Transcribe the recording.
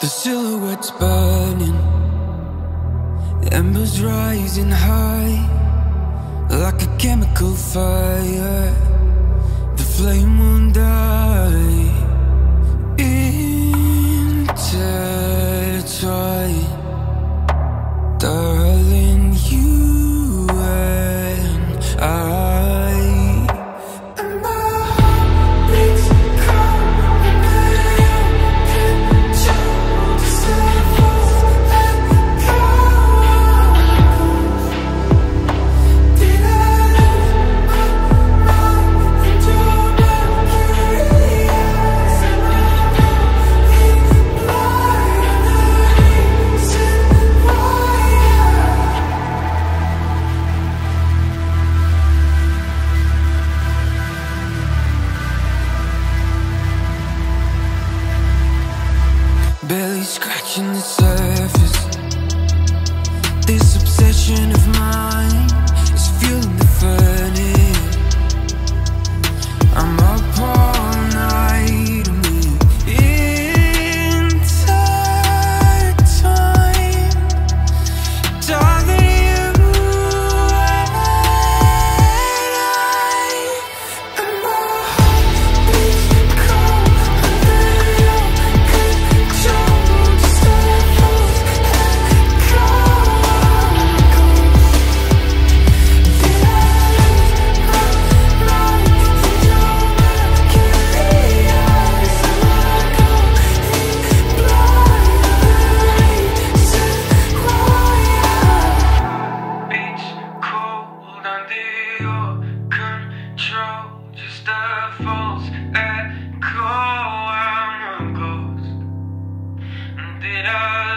The silhouette's burning, the embers rising high, like a chemical fire. The flame won't die. Intertwined, darling, you are. scratching the surface. This obsession of mine. Just a false echo. I'm a ghost. Did I?